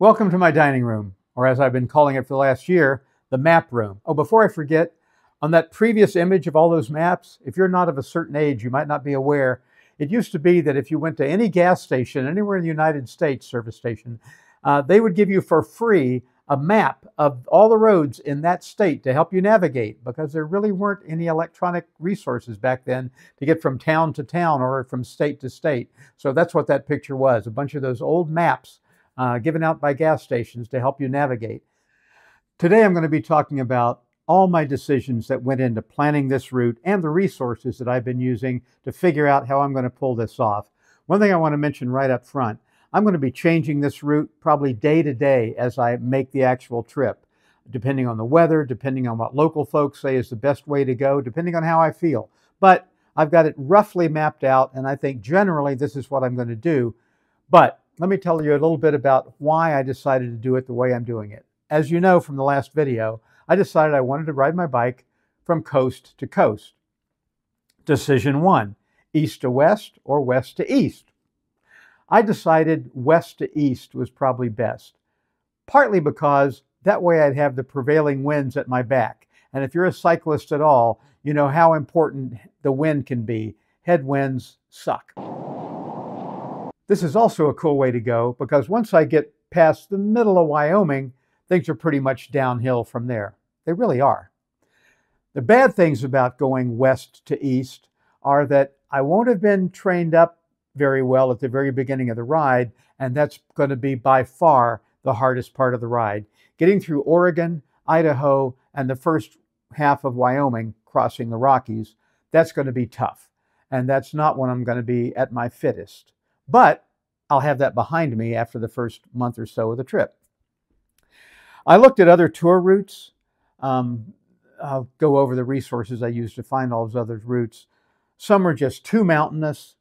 Welcome to my dining room, or as I've been calling it for the last year, the map room. Oh, before I forget, on that previous image of all those maps, if you're not of a certain age, you might not be aware. It used to be that if you went to any gas station, anywhere in the United States, service station, uh, they would give you for free a map of all the roads in that state to help you navigate because there really weren't any electronic resources back then to get from town to town or from state to state. So that's what that picture was a bunch of those old maps uh, given out by gas stations to help you navigate. Today I'm going to be talking about all my decisions that went into planning this route and the resources that I've been using to figure out how I'm going to pull this off. One thing I want to mention right up front I'm going to be changing this route probably day to day as I make the actual trip, depending on the weather, depending on what local folks say is the best way to go, depending on how I feel. But I've got it roughly mapped out, and I think generally this is what I'm going to do. But let me tell you a little bit about why I decided to do it the way I'm doing it. As you know from the last video, I decided I wanted to ride my bike from coast to coast. Decision one, east to west or west to east. I decided west to east was probably best, partly because that way I'd have the prevailing winds at my back. And if you're a cyclist at all, you know how important the wind can be. Headwinds suck. This is also a cool way to go because once I get past the middle of Wyoming, things are pretty much downhill from there. They really are. The bad things about going west to east are that I won't have been trained up very well at the very beginning of the ride, and that's going to be by far the hardest part of the ride. Getting through Oregon, Idaho, and the first half of Wyoming, crossing the Rockies, that's going to be tough. And that's not when I'm going to be at my fittest. But I'll have that behind me after the first month or so of the trip. I looked at other tour routes. Um, I'll go over the resources I used to find all those other routes. Some are just too mountainous.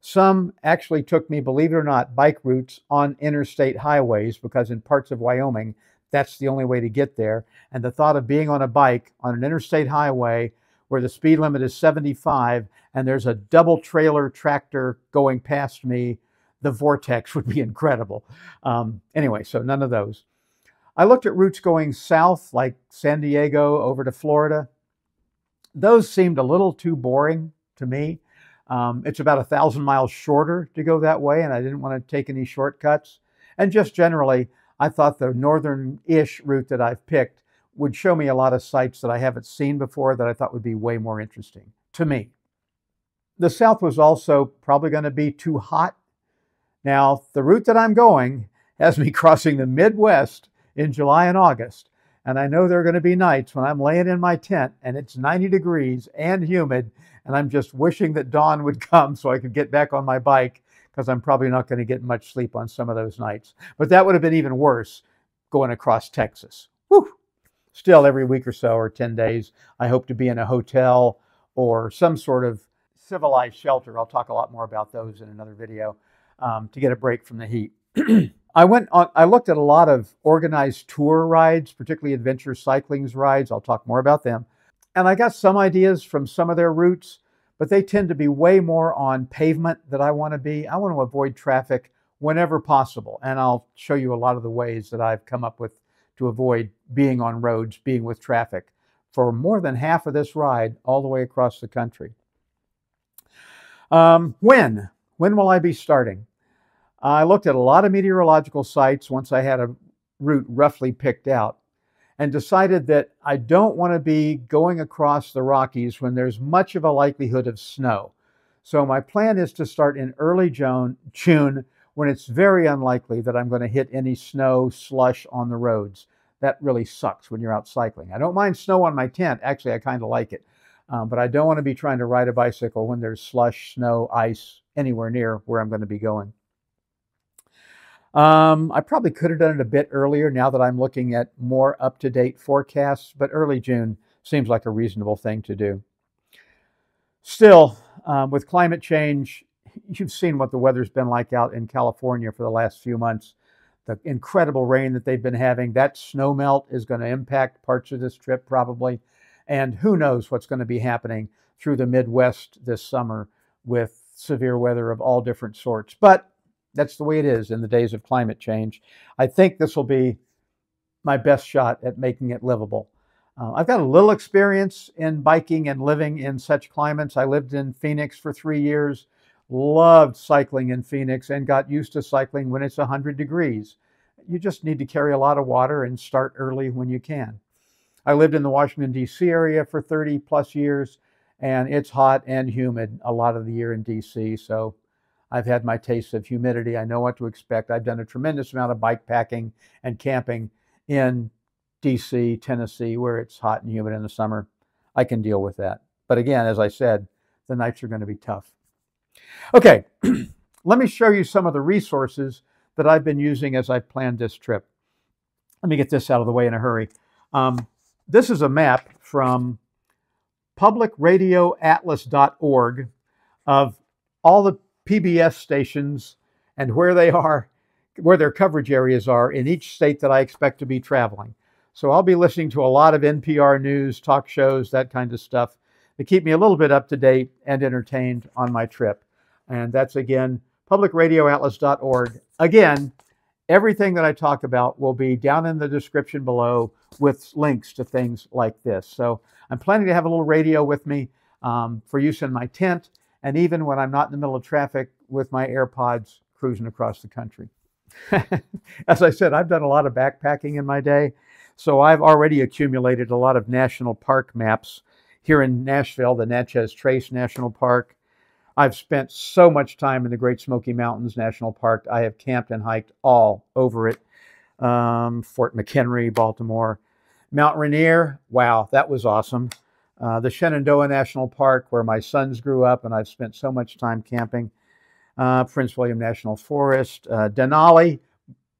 Some actually took me, believe it or not, bike routes on interstate highways because in parts of Wyoming, that's the only way to get there. And the thought of being on a bike on an interstate highway where the speed limit is 75 and there's a double trailer tractor going past me, the vortex would be incredible. Um, anyway, so none of those. I looked at routes going south, like San Diego over to Florida. Those seemed a little too boring to me. Um, it's about a thousand miles shorter to go that way, and I didn't want to take any shortcuts. And just generally, I thought the northern ish route that I've picked would show me a lot of sites that I haven't seen before that I thought would be way more interesting to me. The south was also probably going to be too hot. Now, the route that I'm going has me crossing the Midwest in July and August. And I know there are going to be nights when I'm laying in my tent and it's 90 degrees and humid, and I'm just wishing that dawn would come so I could get back on my bike because I'm probably not going to get much sleep on some of those nights. But that would have been even worse going across Texas. Whew. Still, every week or so or 10 days, I hope to be in a hotel or some sort of civilized shelter. I'll talk a lot more about those in another video um, to get a break from the heat. I went on, I looked at a lot of organized tour rides, particularly adventure cycling's rides. I'll talk more about them. And I got some ideas from some of their routes, but they tend to be way more on pavement that I want to be. I want to avoid traffic whenever possible. And I'll show you a lot of the ways that I've come up with to avoid being on roads, being with traffic for more than half of this ride all the way across the country. Um, when? When will I be starting? I looked at a lot of meteorological sites once I had a route roughly picked out and decided that I don't want to be going across the Rockies when there's much of a likelihood of snow. So my plan is to start in early June, June when it's very unlikely that I'm going to hit any snow, slush on the roads. That really sucks when you're out cycling. I don't mind snow on my tent. Actually, I kind of like it. Um, but I don't want to be trying to ride a bicycle when there's slush, snow, ice anywhere near where I'm going to be going. Um, I probably could have done it a bit earlier now that I'm looking at more up to date forecasts, but early June seems like a reasonable thing to do. Still, um, with climate change, you've seen what the weather's been like out in California for the last few months. The incredible rain that they've been having, that snow melt is going to impact parts of this trip probably. And who knows what's going to be happening through the Midwest this summer with severe weather of all different sorts. But that's the way it is in the days of climate change. I think this will be my best shot at making it livable. Uh, I've got a little experience in biking and living in such climates. I lived in Phoenix for three years, loved cycling in Phoenix, and got used to cycling when it's 100 degrees. You just need to carry a lot of water and start early when you can. I lived in the Washington, D.C. area for 30 plus years, and it's hot and humid a lot of the year in D.C. So I've had my taste of humidity. I know what to expect. I've done a tremendous amount of bike packing and camping in DC, Tennessee, where it's hot and humid in the summer. I can deal with that. But again, as I said, the nights are going to be tough. Okay, let me show you some of the resources that I've been using as I've planned this trip. Let me get this out of the way in a hurry. Um, this is a map from publicradioatlas.org of all the PBS stations and where they are, where their coverage areas are in each state that I expect to be traveling. So I'll be listening to a lot of NPR news, talk shows, that kind of stuff to keep me a little bit up to date and entertained on my trip. And that's again, publicradioatlas.org. Again, everything that I talk about will be down in the description below with links to things like this. So I'm planning to have a little radio with me um, for use in my tent and even when I'm not in the middle of traffic with my AirPods cruising across the country. As I said, I've done a lot of backpacking in my day, so I've already accumulated a lot of national park maps here in Nashville, the Natchez Trace National Park. I've spent so much time in the Great Smoky Mountains National Park. I have camped and hiked all over it. Um, Fort McHenry, Baltimore. Mount Rainier, wow, that was awesome uh, the Shenandoah National Park, where my sons grew up, and I've spent so much time camping. Uh, Prince William National Forest, uh, Denali.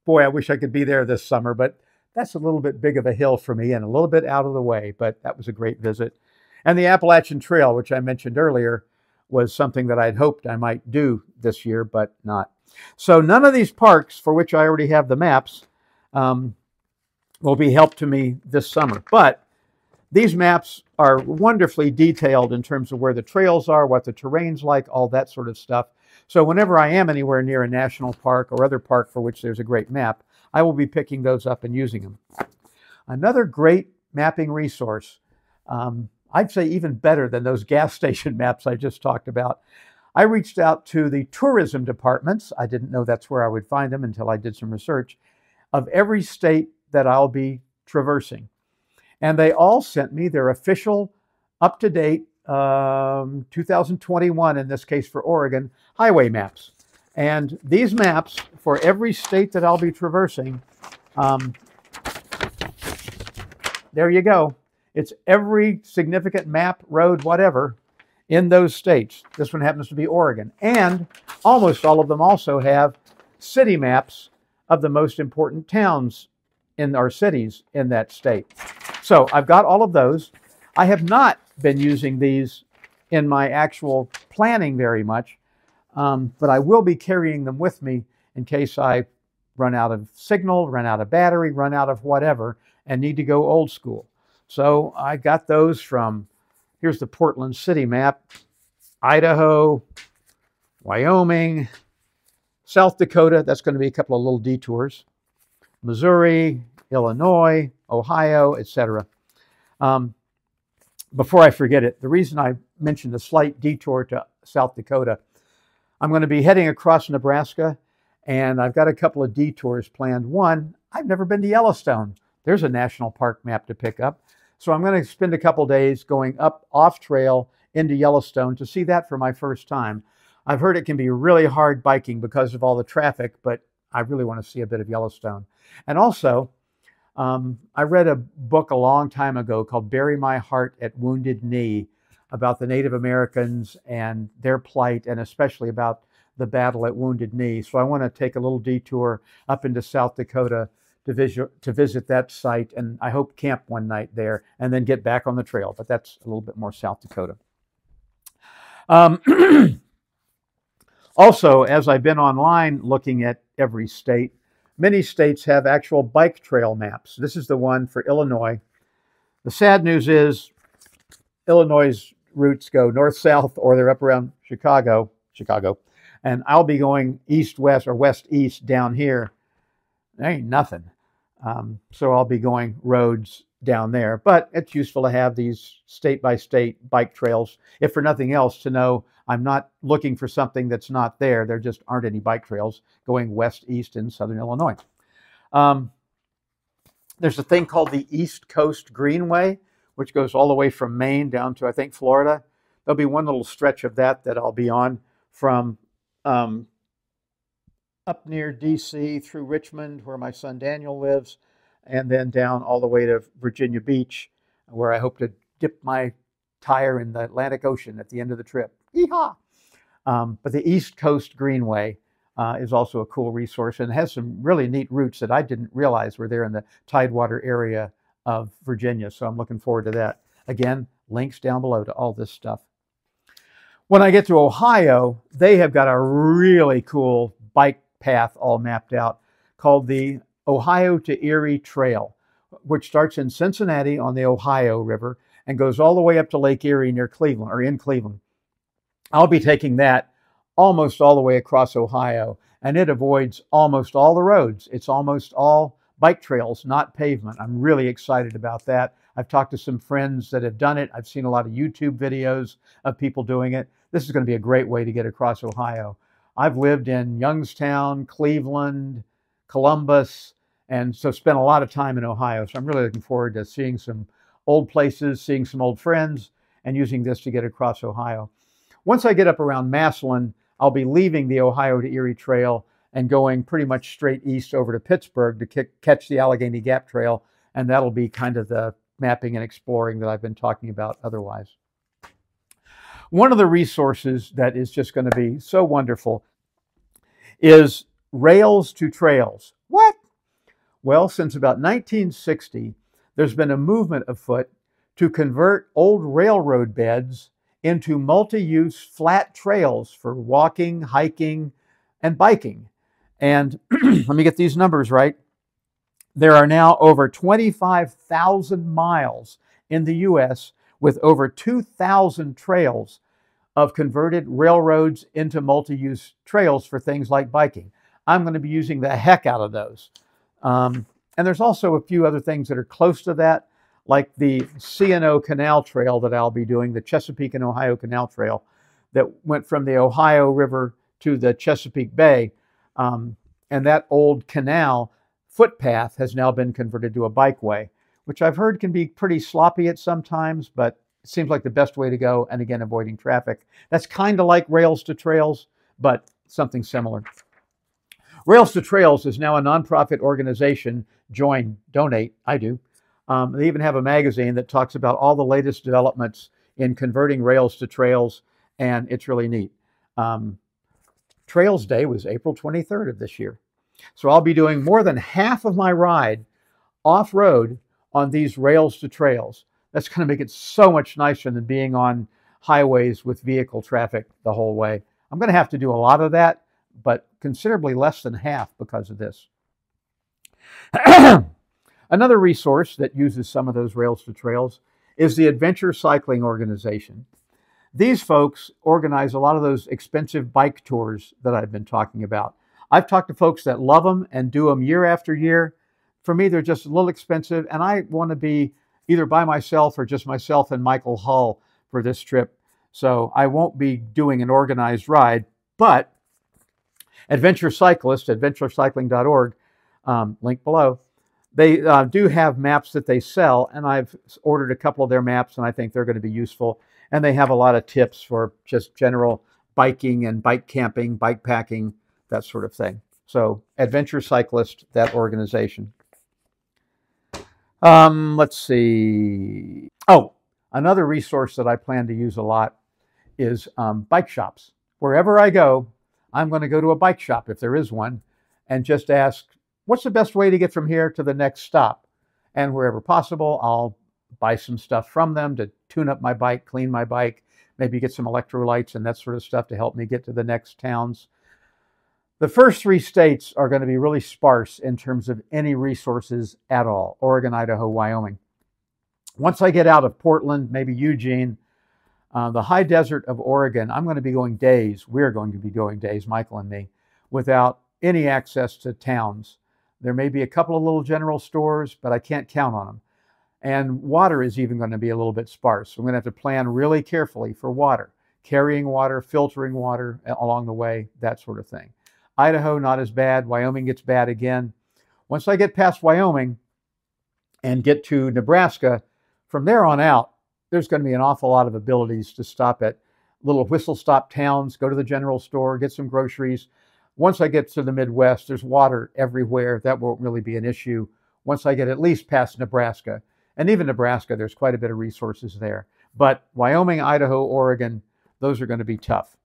Boy, I wish I could be there this summer, but that's a little bit big of a hill for me and a little bit out of the way, but that was a great visit. And the Appalachian Trail, which I mentioned earlier, was something that I'd hoped I might do this year, but not. So none of these parks, for which I already have the maps, um, will be help to me this summer. But these maps are wonderfully detailed in terms of where the trails are, what the terrain's like, all that sort of stuff. So whenever I am anywhere near a national park or other park for which there's a great map, I will be picking those up and using them. Another great mapping resource, um, I'd say even better than those gas station maps I just talked about. I reached out to the tourism departments. I didn't know that's where I would find them until I did some research of every state that I'll be traversing. And they all sent me their official, up to date, um, 2021, in this case for Oregon, highway maps. And these maps for every state that I'll be traversing, um, there you go. It's every significant map, road, whatever, in those states. This one happens to be Oregon. And almost all of them also have city maps of the most important towns in our cities in that state. So I've got all of those. I have not been using these in my actual planning very much, um, but I will be carrying them with me in case I run out of signal, run out of battery, run out of whatever, and need to go old school. So I got those from, here's the Portland City map, Idaho, Wyoming, South Dakota, that's going to be a couple of little detours, Missouri, Illinois, Ohio, etc. Um, before I forget it, the reason I mentioned a slight detour to South Dakota, I'm going to be heading across Nebraska, and I've got a couple of detours planned. One, I've never been to Yellowstone. There's a national park map to pick up. So I'm going to spend a couple days going up off trail into Yellowstone to see that for my first time. I've heard it can be really hard biking because of all the traffic, but I really want to see a bit of Yellowstone. And also, um, I read a book a long time ago called Bury My Heart at Wounded Knee about the Native Americans and their plight, and especially about the battle at Wounded Knee. So I want to take a little detour up into South Dakota to visit, to visit that site, and I hope camp one night there and then get back on the trail. But that's a little bit more South Dakota. Um, also, as I've been online looking at every state, Many states have actual bike trail maps. This is the one for Illinois. The sad news is Illinois' routes go north-south or they're up around Chicago, Chicago, And I'll be going east west or west east down here. There ain't nothing. Um, so I'll be going roads down there. But it's useful to have these state by state bike trails, if for nothing else, to know I'm not looking for something that's not there. There just aren't any bike trails going west, east in southern Illinois. Um, there's a thing called the East Coast Greenway, which goes all the way from Maine down to, I think, Florida. There'll be one little stretch of that that I'll be on from um, up near DC through Richmond, where my son Daniel lives, and then down all the way to Virginia Beach, where I hope to dip my tire in the Atlantic Ocean at the end of the trip. Yeehaw! Um, but the East Coast Greenway uh, is also a cool resource and has some really neat routes that I didn't realize were there in the Tidewater area of Virginia. So I'm looking forward to that. Again, links down below to all this stuff. When I get to Ohio, they have got a really cool bike path all mapped out called the Ohio to Erie Trail, which starts in Cincinnati on the Ohio River and goes all the way up to Lake Erie near Cleveland or in Cleveland. I'll be taking that almost all the way across Ohio and it avoids almost all the roads. It's almost all bike trails, not pavement. I'm really excited about that. I've talked to some friends that have done it. I've seen a lot of YouTube videos of people doing it. This is going to be a great way to get across Ohio. I've lived in Youngstown, Cleveland, Columbus, and so spent a lot of time in Ohio. So I'm really looking forward to seeing some old places, seeing some old friends, and using this to get across Ohio. Once I get up around Massillon, I'll be leaving the Ohio to Erie Trail and going pretty much straight east over to Pittsburgh to kick, catch the Allegheny Gap Trail, and that'll be kind of the mapping and exploring that I've been talking about otherwise. One of the resources that is just going to be so wonderful is Rails to Trails. What? Well, since about 1960, there's been a movement afoot to convert old railroad beds into multi use flat trails for walking, hiking, and biking. And let me get these numbers right. There are now over 25,000 miles in the U.S. with over 2,000 trails of converted railroads into multi use trails for things like biking. I'm going to be using the heck out of those. Um, and there's also a few other things that are close to that, like the C&O Canal Trail that I'll be doing, the Chesapeake and Ohio Canal Trail that went from the Ohio River to the Chesapeake Bay. Um, and that old canal footpath has now been converted to a bikeway, which I've heard can be pretty sloppy at some times, but it seems like the best way to go. And again, avoiding traffic. That's kind of like Rails to Trails, but something similar. Rails to Trails is now a nonprofit organization. Join, donate. I do. Um, they even have a magazine that talks about all the latest developments in converting Rails to Trails, and it's really neat. Um, Trails Day was April 23rd of this year. So I'll be doing more than half of my ride off road on these Rails to Trails. That's going to make it so much nicer than being on highways with vehicle traffic the whole way. I'm going to have to do a lot of that but considerably less than half because of this. Another resource that uses some of those Rails to Trails is the Adventure Cycling Organization. These folks organize a lot of those expensive bike tours that I've been talking about. I've talked to folks that love them and do them year after year. For me, they're just a little expensive, and I want to be either by myself or just myself and Michael Hull for this trip. So I won't be doing an organized ride, but Adventure Cyclist, adventurecycling.org, um, link below. They uh, do have maps that they sell, and I've ordered a couple of their maps, and I think they're going to be useful. And they have a lot of tips for just general biking and bike camping, bike packing, that sort of thing. So, Adventure Cyclist, that organization. Um, let's see. Oh, another resource that I plan to use a lot is um, bike shops. Wherever I go, I'm going to go to a bike shop if there is one and just ask, what's the best way to get from here to the next stop? And wherever possible, I'll buy some stuff from them to tune up my bike, clean my bike, maybe get some electrolytes and that sort of stuff to help me get to the next towns. The first three states are going to be really sparse in terms of any resources at all Oregon, Idaho, Wyoming. Once I get out of Portland, maybe Eugene, Uh, the high desert of Oregon, I'm going to be going days, we're going to be going days, Michael and me, without any access to towns. There may be a couple of little general stores, but I can't count on them. And water is even going to be a little bit sparse. So I'm going to have to plan really carefully for water, carrying water, filtering water along the way, that sort of thing. Idaho, not as bad. Wyoming gets bad again. Once I get past Wyoming and get to Nebraska, from there on out, there's going to be an awful lot of abilities to stop at little whistle stop towns, go to the general store, get some groceries. Once I get to the Midwest, there's water everywhere. That won't really be an issue. Once I get at least past Nebraska, and even Nebraska, there's quite a bit of resources there. But Wyoming, Idaho, Oregon, those are going to be tough.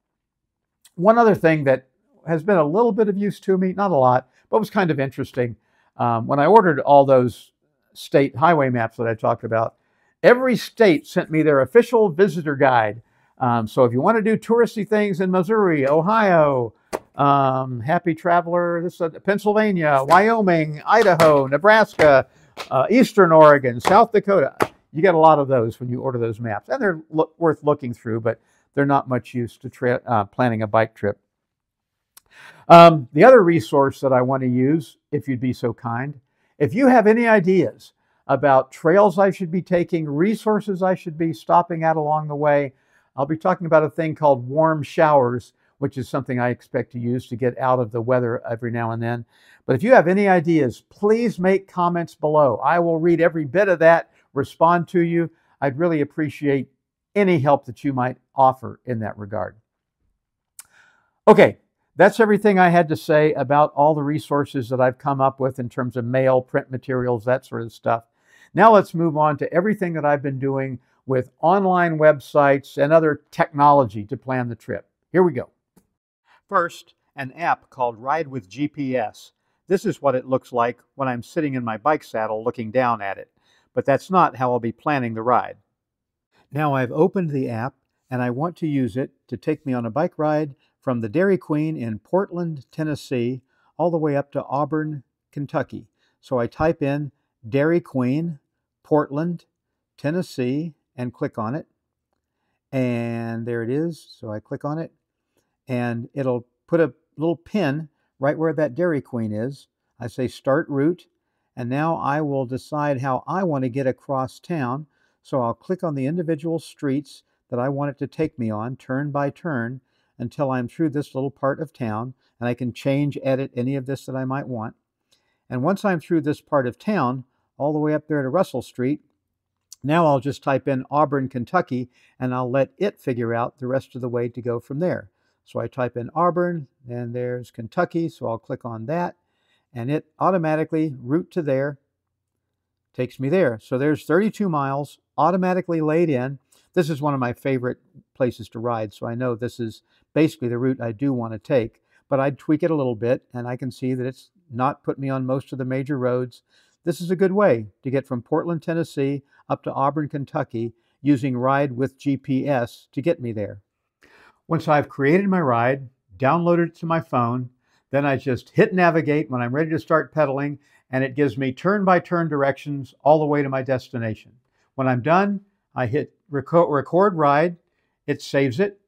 One other thing that has been a little bit of use to me, not a lot, but was kind of interesting. Um, when I ordered all those state highway maps that I talked about, every state sent me their official visitor guide. Um, so if you want to do touristy things in Missouri, Ohio, um, Happy Traveler, this uh, Pennsylvania, Wyoming, Idaho, Nebraska, uh, Eastern Oregon, South Dakota. You get a lot of those when you order those maps, and they're lo worth looking through, but they're not much use to uh, planning a bike trip. Um, the other resource that I want to use, if you'd be so kind, if you have any ideas about trails I should be taking, resources I should be stopping at along the way, I'll be talking about a thing called warm showers, which is something I expect to use to get out of the weather every now and then. But if you have any ideas, please make comments below. I will read every bit of that, respond to you. I'd really appreciate any help that you might offer in that regard. Okay, that's everything I had to say about all the resources that I've come up with in terms of mail, print materials, that sort of stuff. Now let's move on to everything that I've been doing with online websites and other technology to plan the trip. Here we go. First, an app called Ride with GPS. This is what it looks like when I'm sitting in my bike saddle looking down at it, but that's not how I'll be planning the ride. Now I've opened the app and I want to use it to take me on a bike ride from the Dairy Queen in Portland, Tennessee, all the way up to Auburn, Kentucky. So I type in Dairy Queen, Portland, Tennessee, and click on it. And there it is. So I click on it, and it'll put a little pin right where that Dairy Queen is. I say Start Route, and now I will decide how I want to get across town. So I'll click on the individual streets that I want it to take me on, turn by turn, until I'm through this little part of town and I can change, edit any of this that I might want. And once I'm through this part of town, all the way up there to Russell Street, now I'll just type in Auburn, Kentucky, and I'll let it figure out the rest of the way to go from there. So I type in Auburn, and there's Kentucky, so I'll click on that, and it automatically route to there, takes me there. So there's 32 miles automatically laid in. This is one of my favorite places to ride, so I know this is basically the route I do want to take. But I'd tweak it a little bit, and I can see that it's not put me on most of the major roads. This is a good way to get from Portland, Tennessee up to Auburn, Kentucky using Ride with GPS to get me there. Once I've created my ride, downloaded it to my phone, then I just hit navigate when I'm ready to start pedaling, and it gives me turn by turn directions all the way to my destination. When I'm done, I hit record, record ride, it saves it,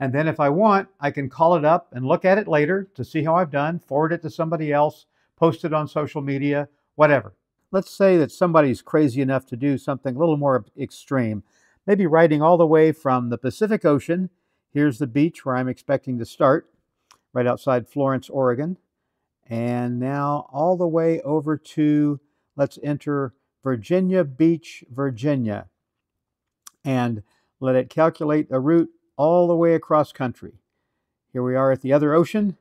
and then if I want, I can call it up and look at it later to see how I've done, forward it to somebody else, post it on social media, whatever. Let's say that somebody's crazy enough to do something a little more extreme, maybe riding all the way from the Pacific Ocean. Here's the beach where I'm expecting to start, right outside Florence, Oregon. And now all the way over to, let's enter Virginia Beach, Virginia. And let it calculate a route all the way across country. Here we are at the other ocean,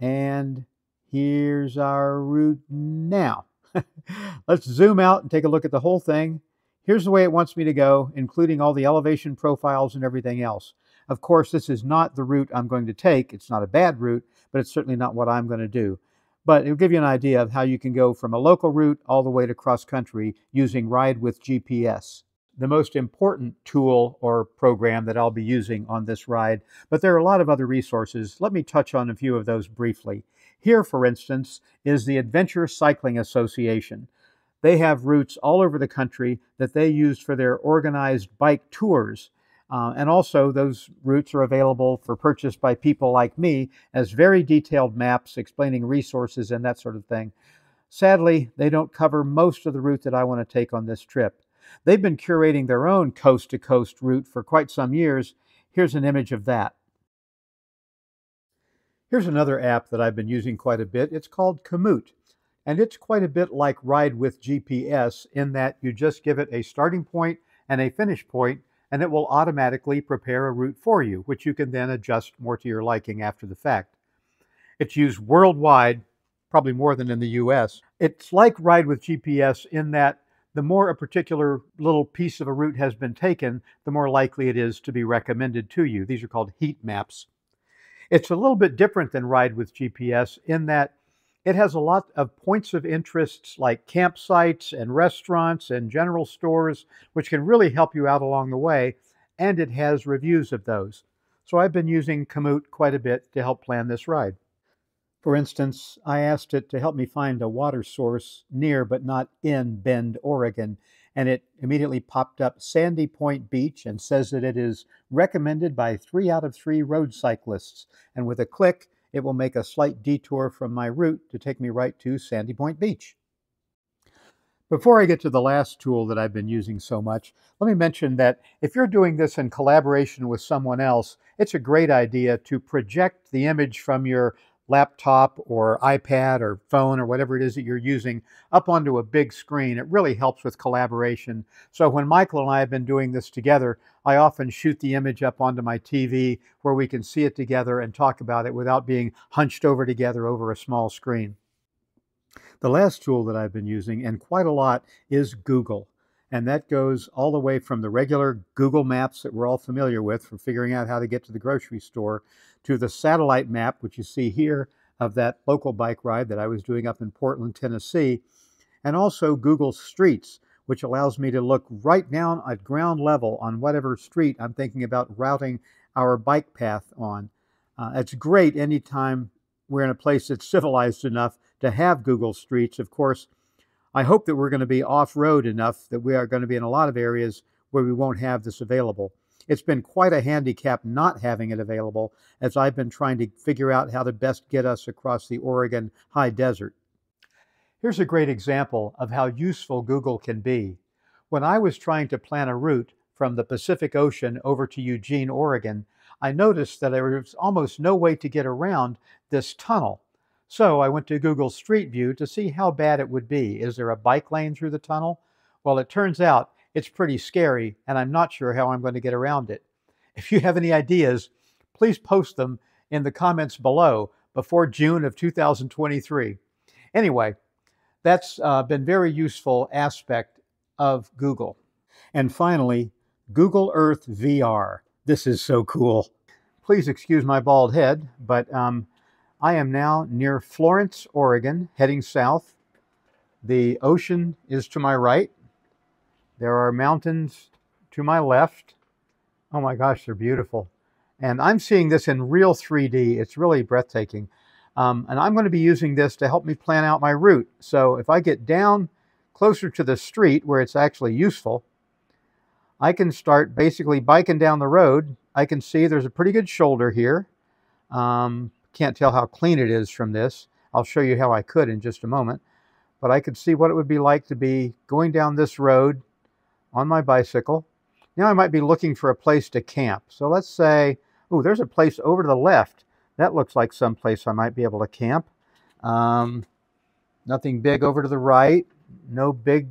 and here's our route now. Let's zoom out and take a look at the whole thing. Here's the way it wants me to go, including all the elevation profiles and everything else. Of course, this is not the route I'm going to take. It's not a bad route, but it's certainly not what I'm going to do. But it'll give you an idea of how you can go from a local route all the way to cross country using Ride with GPS the most important tool or program that I'll be using on this ride, but there are a lot of other resources. Let me touch on a few of those briefly. Here, for instance, is the Adventure Cycling Association. They have routes all over the country that they use for their organized bike tours. Uh, and also, those routes are available for purchase by people like me as very detailed maps explaining resources and that sort of thing. Sadly, they don't cover most of the route that I want to take on this trip. They've been curating their own coast to coast route for quite some years. Here's an image of that. Here's another app that I've been using quite a bit. It's called Komoot. And it's quite a bit like Ride with GPS in that you just give it a starting point and a finish point, and it will automatically prepare a route for you, which you can then adjust more to your liking after the fact. It's used worldwide, probably more than in the US. It's like Ride with GPS in that the more a particular little piece of a route has been taken, the more likely it is to be recommended to you. These are called heat maps. It's a little bit different than Ride with GPS in that it has a lot of points of interests like campsites and restaurants and general stores, which can really help you out along the way. And it has reviews of those. So I've been using Komoot quite a bit to help plan this ride. For instance, I asked it to help me find a water source near but not in Bend, Oregon, and it immediately popped up Sandy Point Beach and says that it is recommended by three out of three road cyclists. And with a click, it will make a slight detour from my route to take me right to Sandy Point Beach. Before I get to the last tool that I've been using so much, let me mention that if you're doing this in collaboration with someone else, it's a great idea to project the image from your laptop or iPad or phone or whatever it is that you're using up onto a big screen. It really helps with collaboration. So when Michael and I have been doing this together, I often shoot the image up onto my TV where we can see it together and talk about it without being hunched over together over a small screen. The last tool that I've been using, and quite a lot, is Google. And that goes all the way from the regular Google Maps that we're all familiar with for figuring out how to get to the grocery store to the satellite map, which you see here of that local bike ride that I was doing up in Portland, Tennessee, and also Google Streets, which allows me to look right down at ground level on whatever street I'm thinking about routing our bike path on. Uh, it's great anytime we're in a place that's civilized enough to have Google Streets. Of course, I hope that we're going to be off road enough that we are going to be in a lot of areas where we won't have this available. It's been quite a handicap not having it available as I've been trying to figure out how to best get us across the Oregon high desert. Here's a great example of how useful Google can be. When I was trying to plan a route from the Pacific Ocean over to Eugene, Oregon, I noticed that there was almost no way to get around this tunnel. So I went to Google Street View to see how bad it would be. Is there a bike lane through the tunnel? Well, it turns out it's pretty scary, and I'm not sure how I'm going to get around it. If you have any ideas, please post them in the comments below before June of 2023. Anyway, that's uh, been very useful aspect of Google. And finally, Google Earth VR. This is so cool. Please excuse my bald head, but um, I am now near Florence, Oregon, heading south. The ocean is to my right. There are mountains to my left. Oh my gosh, they're beautiful. And I'm seeing this in real 3D. It's really breathtaking. Um, and I'm going to be using this to help me plan out my route. So if I get down closer to the street where it's actually useful, I can start basically biking down the road. I can see there's a pretty good shoulder here. Um, can't tell how clean it is from this. I'll show you how I could in just a moment. But I could see what it would be like to be going down this road on my bicycle. Now I might be looking for a place to camp. So let's say, oh, there's a place over to the left. That looks like some place I might be able to camp. Um, nothing big over to the right. No big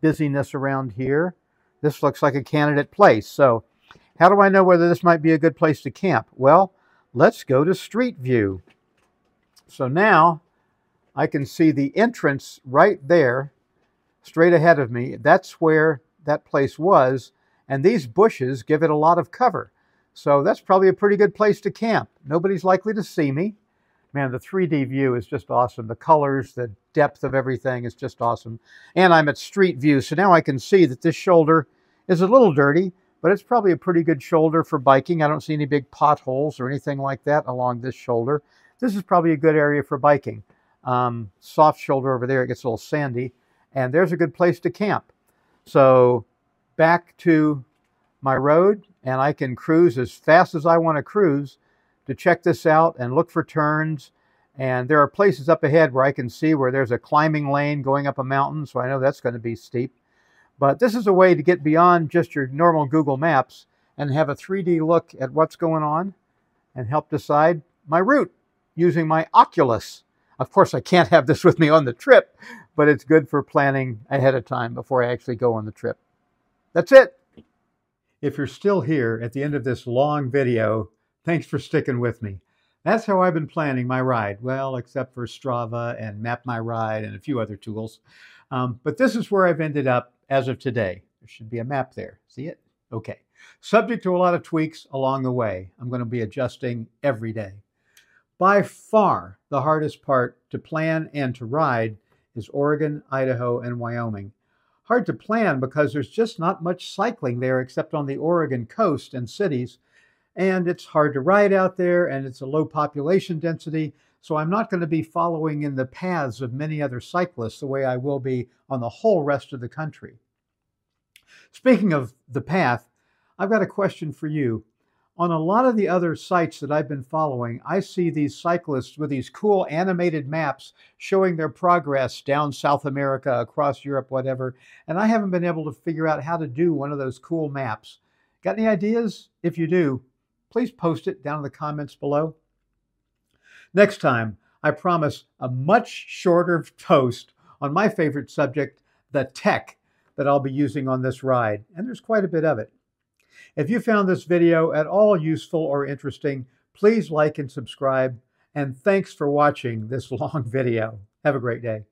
busyness around here. This looks like a candidate place. So how do I know whether this might be a good place to camp? Well, Let's go to Street View. So now I can see the entrance right there, straight ahead of me. That's where that place was. And these bushes give it a lot of cover. So that's probably a pretty good place to camp. Nobody's likely to see me. Man, the 3D view is just awesome. The colors, the depth of everything is just awesome. And I'm at street view, so now I can see that this shoulder is a little dirty, but it's probably a pretty good shoulder for biking. I don't see any big potholes or anything like that along this shoulder. This is probably a good area for biking. Um, soft shoulder over there, it gets a little sandy, and there's a good place to camp. So back to my road, and I can cruise as fast as I want to cruise to check this out and look for turns. And there are places up ahead where I can see where there's a climbing lane going up a mountain, so I know that's going to be steep. But this is a way to get beyond just your normal Google Maps and have a 3D look at what's going on and help decide my route using my Oculus. Of course, I can't have this with me on the trip, but it's good for planning ahead of time before I actually go on the trip. That's it. If you're still here at the end of this long video, thanks for sticking with me. That's how I've been planning my ride. Well, except for Strava and Map My Ride and a few other tools. Um, but this is where I've ended up as of today. There should be a map there. See it? Okay. Subject to a lot of tweaks along the way. I'm going to be adjusting every day. By far, the hardest part to plan and to ride is Oregon, Idaho, and Wyoming. Hard to plan because there's just not much cycling there except on the Oregon coast and cities. And it's hard to ride out there and it's a low population density. So I'm not going to be following in the paths of many other cyclists the way I will be on the whole rest of the country. Speaking of the path, I've got a question for you. On a lot of the other sites that I've been following, I see these cyclists with these cool animated maps showing their progress down South America, across Europe, whatever, and I haven't been able to figure out how to do one of those cool maps. Got any ideas? If you do, please post it down in the comments below. Next time, I promise a much shorter toast on my favorite subject, the tech that I'll be using on this ride, and there's quite a bit of it. If you found this video at all useful or interesting, please like and subscribe. And thanks for watching this long video. Have a great day.